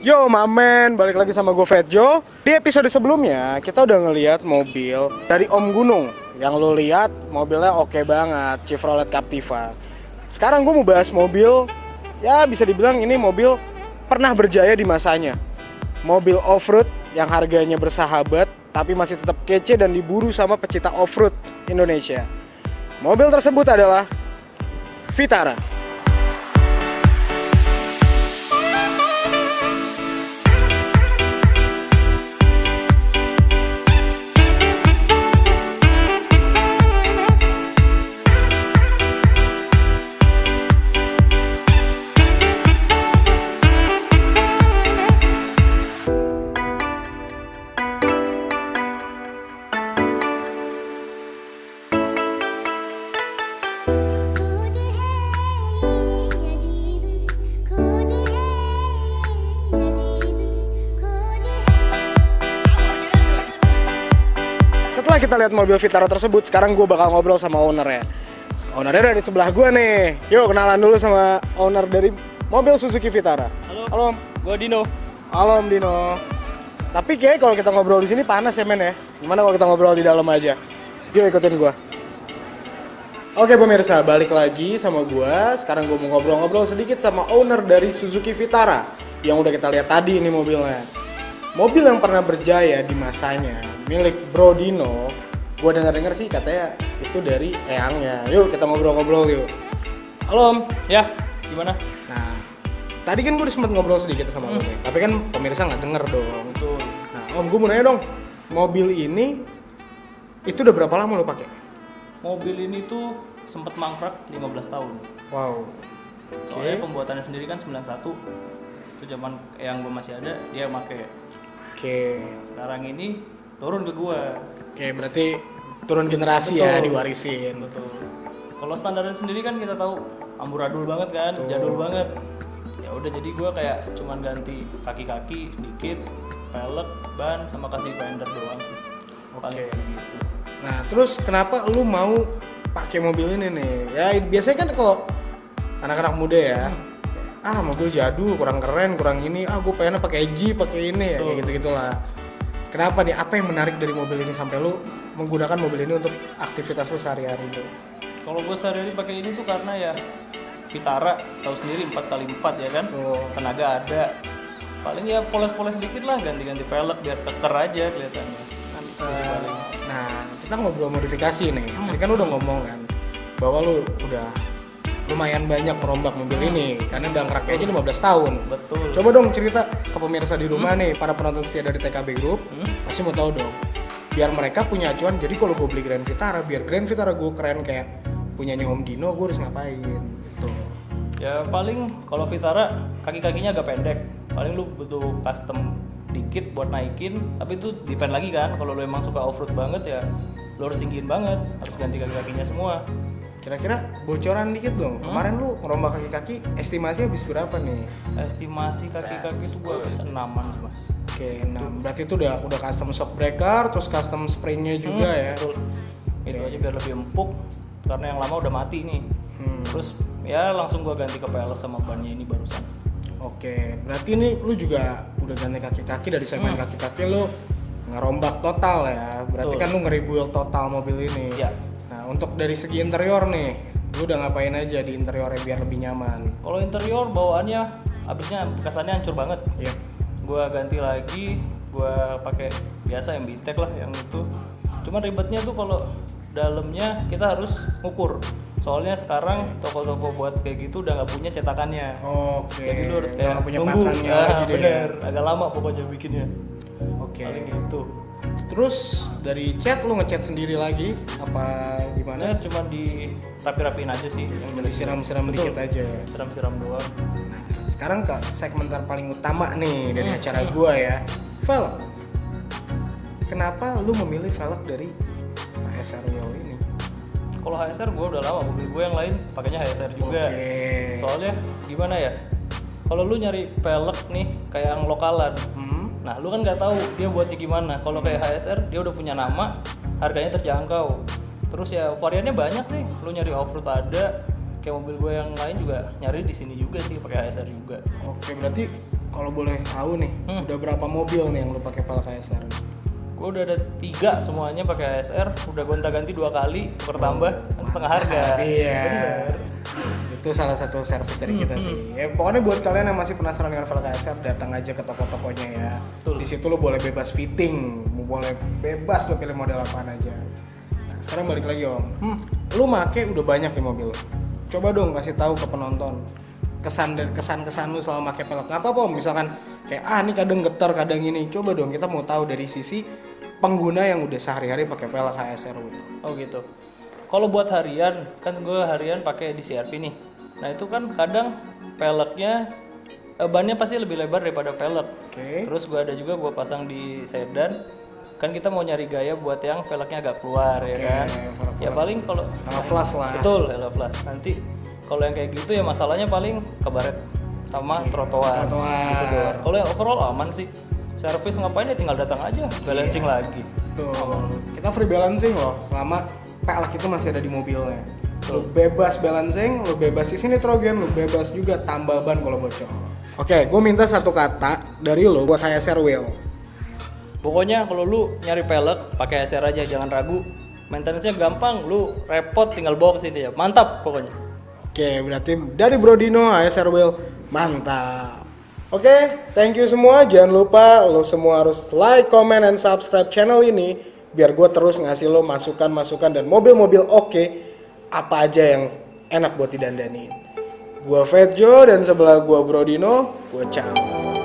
Yo mamen, balik lagi sama gue Joe. Di episode sebelumnya kita udah ngeliat mobil dari Om Gunung. Yang lo lihat mobilnya oke banget, Chevrolet Captiva. Sekarang gue mau bahas mobil, ya bisa dibilang ini mobil pernah berjaya di masanya. Mobil off-road yang harganya bersahabat tapi masih tetap kece dan diburu sama pecinta off-road Indonesia. Mobil tersebut adalah Vitara Setelah kita lihat mobil Vitara tersebut, sekarang gue bakal ngobrol sama owner ya. Ownernya ada di sebelah gue nih. Yuk kenalan dulu sama owner dari mobil Suzuki Vitara. Halo. Halo. Gue Dino. Halo Om Dino. Tapi kayak kalau kita ngobrol di sini panas ya men ya. Gimana kalau kita ngobrol di dalam aja? Yuk ikutin gue. Oke pemirsa, balik lagi sama gue. Sekarang gue mau ngobrol-ngobrol sedikit sama owner dari Suzuki Vitara yang udah kita lihat tadi ini mobilnya. Mobil yang pernah berjaya di masanya, milik Bro Dino. Gue denger-denger sih katanya itu dari eyangnya. Yuk kita ngobrol-ngobrol yuk. Halo Om. Ya, gimana? Nah, tadi kan gue udah sempet ngobrol sedikit sama Hmm. Om, tapi kan pemirsa nggak denger dong. Betul. Nah, Om, gue mau nanya dong, mobil ini itu udah berapa lama lo pakai? Mobil ini tuh sempet mangkrak 15 tahun. Wow. Soalnya pembuatannya sendiri kan 91. Itu zaman yang gue masih ada, dia make. Oke. Sekarang ini turun ke gua. Oke, berarti turun generasi ya Betul. diwarisin. Betul. Kalau standarnya sendiri kan kita tahu amburadul banget kan, Betul. jadul banget. Ya udah jadi gua kayak cuman ganti kaki-kaki dikit, pelek, ban sama kasih fender doang sih. Oke. kayak gitu. Nah, terus kenapa lu mau pakai mobil ini nih? Ya biasanya kan kalau anak-anak muda ya, ah mobil jadul, kurang keren, kurang ini, ah gue pengennya pakai Jeep, pakai ini, ya, kayak gitu gitulah. Kenapa nih? Apa yang menarik dari mobil ini sampai lu menggunakan mobil ini untuk aktivitas lu sehari-hari tuh? Kalau gue sehari-hari pakai ini tuh karena ya Vitara tahu sendiri 4 kali 4 ya kan. Oh. Tenaga ada. Paling ya poles-poles dikit lah ganti-ganti pelek biar keker aja kelihatannya. Itu. Nah, kita ngobrol modifikasi nih. Tadi kan lu udah ngomong kan bahwa lu udah lumayan banyak merombak mobil ini karena udah ngeraknya aja 15 tahun. Betul. Coba dong cerita ke pemirsa di rumah nih, para penonton setia dari TKB Group, Hmm? pasti mau tahu dong. Biar mereka punya acuan, jadi kalau gue beli Grand Vitara, biar Grand Vitara gue keren kayak punyanya Om Dino, gue harus ngapain gitu. Ya paling kalau Vitara kaki-kakinya agak pendek. Paling lu butuh custom dikit buat naikin, tapi itu depend lagi kan. Kalau lu emang suka off-road banget ya lu harus tinggiin banget, harus ganti kaki-kakinya semua. Kira-kira bocoran dikit dong. Kemarin lu ngerombak kaki-kaki, estimasi habis berapa nih? Estimasi kaki-kaki itu gua habis enaman Mas. Oke, nah berarti itu udah udah custom shock breaker, terus custom springnya juga Hmm, ya. betul. Itu Oke. aja biar lebih empuk karena yang lama udah mati nih. Hmm. Terus ya langsung gua ganti ke pelek sama bannya ini barusan. Oke, berarti ini lu juga udah ganti kaki-kaki dari segmen Hmm. kaki-kaki lu ngerombak total ya. Berarti Betul. kan lu nge-rebuild total mobil ini. Ya. Nah, untuk dari segi interior nih, lu udah ngapain aja di interiornya biar lebih nyaman? Kalau interior bawaannya habisnya kesannya hancur banget. Iya. Gua ganti lagi, gua pakai biasa yang bitek lah yang itu. Cuman ribetnya tuh kalau dalamnya kita harus ngukur. Soalnya sekarang toko-toko buat kayak gitu udah nggak punya cetakannya. Oke. Jadi lu harus kayak punya nunggu. Ah, deh. bener, agak lama pokoknya bikinnya. Oke. Paling gitu. Terus dari cat lu ngecat sendiri lagi apa gimana? Nah, cuma di rapi-rapiin aja sih yang jelas Disiram-siram Betul. dikit aja. siram-siram doang. Nah, sekarang ke segmen paling utama nih dari Hmm. acara gua ya. Velg. Kenapa lu memilih velg dari HSR Rio ini? Kalau HSR gue udah lama, mobil gue yang lain pakainya HSR juga. Oke. Soalnya gimana ya? Kalau lu nyari pelek nih kayak yang lokalan, Hmm. Nah lu kan nggak tahu dia buatnya gimana. Kalau kayak HSR dia udah punya nama, harganya terjangkau. Terus ya variannya banyak sih. Lu nyari off road ada, kayak mobil gue yang lain juga nyari di sini juga sih pakai HSR juga. Oke, berarti kalau boleh tahu nih, Hmm. udah berapa mobil nih yang lu pakai velg ASR? Gue udah ada tiga semuanya pakai ASR udah gonta ganti dua kali bertambah kan setengah harga Iya. Bener. Itu salah satu servis dari Hmm, kita sih. Ya pokoknya buat kalian yang masih penasaran dengan velg ASR datang aja ke toko-tokonya ya. Betul. Di situ lo boleh bebas fitting, mau boleh bebas lo pilih model apaan aja. Nah, sekarang balik lagi om. Hmm. Lu make udah banyak di mobil. lo. Coba dong kasih tahu ke penonton kesan dan kesan kesan lu selama pakai velg. Nggak apa-apa om, misalkan kayak ah ini kadang getar kadang ini. Coba dong kita mau tahu dari sisi pengguna yang udah sehari-hari pakai velg ASR gitu. Oh gitu. Kalau buat harian, kan gue harian pakai di CRV nih. Nah itu kan kadang velgnya eh, bannya pasti lebih lebar daripada velg. Oke. Terus gue ada juga gue pasang di sedan. Kan kita mau nyari gaya buat yang velgnya agak keluar ya Oke, kan. velg Ya paling kalau Sama flash lah. betul Hello Flash. Nanti kalau yang kayak gitu ya masalahnya paling kabaret sama trotoar. Trotoar. Gitu. Kalau yang overall aman sih. Servis ngapain ya tinggal datang aja, balancing Iya. lagi. Tuh, kita free balancing loh selama pelek itu masih ada di mobilnya. Lu bebas balancing, lu bebas isi nitrogen, lu bebas juga tambah ban kalau bocor. Oke, gue minta satu kata dari lo buat HSR wheel. Pokoknya kalau lu nyari pelek pakai SR aja jangan ragu. Maintenance-nya gampang, lu repot tinggal bawa ke sini ya. Mantap pokoknya. Oke, berarti dari Brodino HSR wheel mantap. Oke, thank you semua. Jangan lupa lo semua harus like, comment, and subscribe channel ini biar gue terus ngasih lo masukan-masukan dan mobil-mobil oke apa aja yang enak buat didandanin. Gua Vetjo dan sebelah gua Brodino, gua ciao.